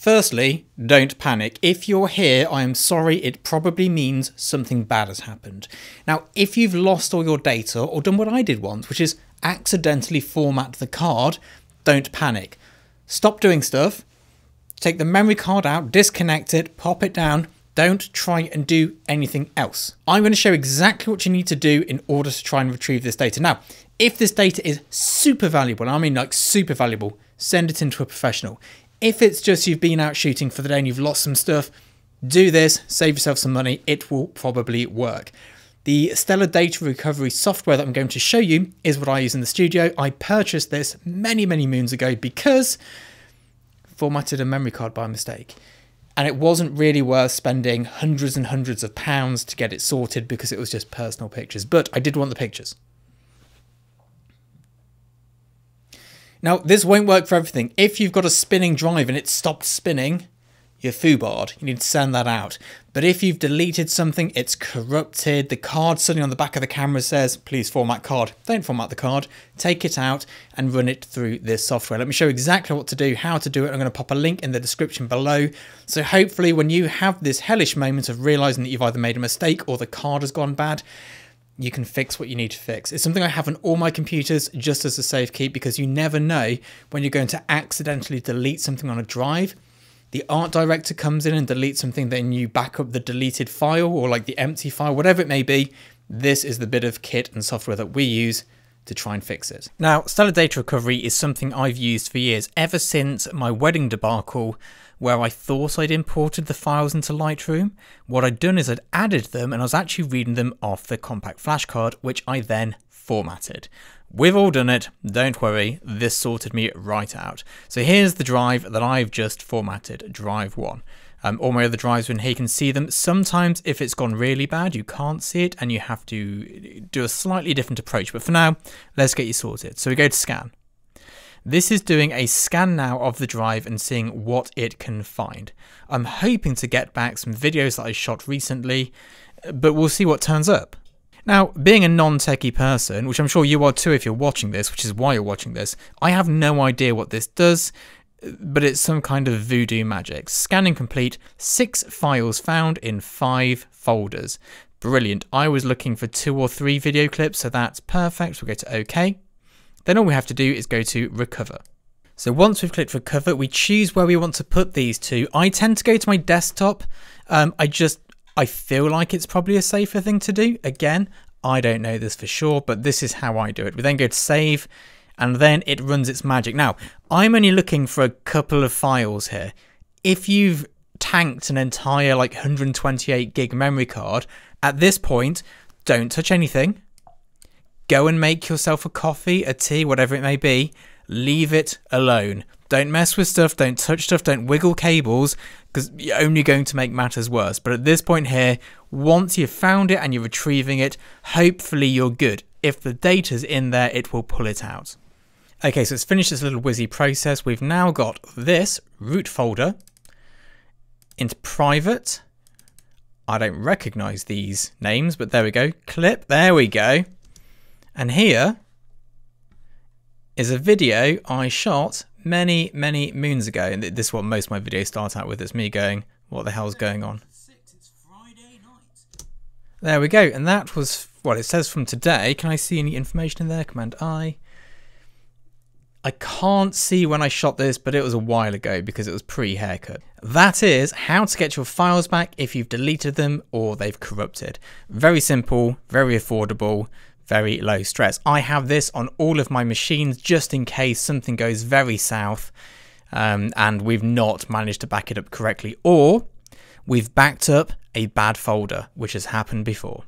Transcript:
Firstly, don't panic. If you're here, I am sorry, it probably means something bad has happened. Now, if you've lost all your data or done what I did once, which is accidentally format the card, don't panic. Stop doing stuff, take the memory card out, disconnect it, pop it down. Don't try and do anything else. I'm going to show exactly what you need to do in order to try and retrieve this data. Now, if this data is super valuable, I mean like super valuable, send it into a professional. If it's just you've been out shooting for the day and you've lost some stuff, do this, save yourself some money, it will probably work. The Stellar Data Recovery software that I'm going to show you is what I use in the studio. I purchased this many, many moons ago because formatted a memory card by mistake. And it wasn't really worth spending hundreds and hundreds of pounds to get it sorted because it was just personal pictures. But I did want the pictures. Now, this won't work for everything. If you've got a spinning drive and it stopped spinning, you're foobarred. You need to send that out. But if you've deleted something, it's corrupted, the card suddenly on the back of the camera says, please format card. Don't format the card. Take it out and run it through this software. Let me show you exactly what to do, how to do it. I'm going to pop a link in the description below. So hopefully when you have this hellish moment of realizing that you've either made a mistake or the card has gone bad, you can fix what you need to fix. It's something I have on all my computers just as a safe keep because you never know when you're going to accidentally delete something on a drive. The art director comes in and deletes something, then you back up the deleted file or like the empty file, whatever it may be. This is the bit of kit and software that we use to try and fix it. Now, Stellar Data Recovery is something I've used for years, ever since my wedding debacle where I thought I'd imported the files into Lightroom. What I'd done is I'd added them and I was actually reading them off the compact flash card, which I then formatted. We've all done it, don't worry, this sorted me right out. So here's the drive that I've just formatted, drive 1. Um, all my other drives here, you can see them. Sometimes if it's gone really bad, you can't see it and you have to do a slightly different approach. But for now, let's get you sorted. So we go to scan. This is doing a scan now of the drive and seeing what it can find. I'm hoping to get back some videos that I shot recently, but we'll see what turns up. Now, being a non-techie person, which I'm sure you are too if you're watching this, which is why you're watching this, I have no idea what this does, but it's some kind of voodoo magic. Scanning complete, six files found in five folders. Brilliant. I was looking for two or three video clips, so that's perfect. We'll go to OK. Then all we have to do is go to recover. So once we've clicked recover, we choose where we want to put these to. I tend to go to my desktop. Um, I just, I feel like it's probably a safer thing to do. Again, I don't know this for sure, but this is how I do it. We then go to save and then it runs its magic. Now, I'm only looking for a couple of files here. If you've tanked an entire like 128 gig memory card, at this point, don't touch anything Go and make yourself a coffee, a tea, whatever it may be. Leave it alone. Don't mess with stuff, don't touch stuff, don't wiggle cables, because you're only going to make matters worse. But at this point here, once you've found it and you're retrieving it, hopefully you're good. If the data's in there, it will pull it out. Okay, so let's finish this little whizzy process. We've now got this root folder into private. I don't recognize these names, but there we go. Clip, there we go. And here is a video I shot many, many moons ago. And this is what most of my videos start out with. It's me going, what the hell's going on? There we go. And that was what it says from today. Can I see any information in there? Command I. I can't see when I shot this, but it was a while ago because it was pre-haircut. That is how to get your files back if you've deleted them or they've corrupted. Very simple, very affordable very low stress. I have this on all of my machines just in case something goes very south um, and we've not managed to back it up correctly or we've backed up a bad folder, which has happened before.